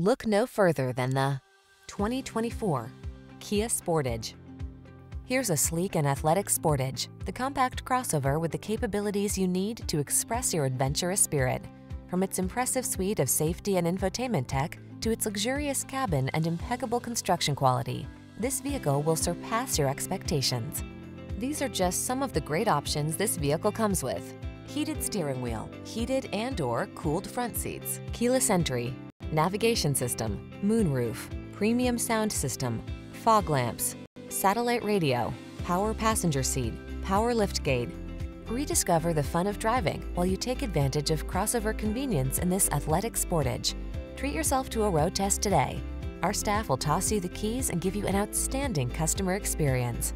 Look no further than the 2024 Kia Sportage. Here's a sleek and athletic Sportage, the compact crossover with the capabilities you need to express your adventurous spirit. From its impressive suite of safety and infotainment tech to its luxurious cabin and impeccable construction quality, this vehicle will surpass your expectations. These are just some of the great options this vehicle comes with. Heated steering wheel, heated and or cooled front seats, keyless entry, navigation system, moonroof, premium sound system, fog lamps, satellite radio, power passenger seat, power liftgate. Rediscover the fun of driving while you take advantage of crossover convenience in this athletic Sportage. Treat yourself to a road test today. Our staff will toss you the keys and give you an outstanding customer experience.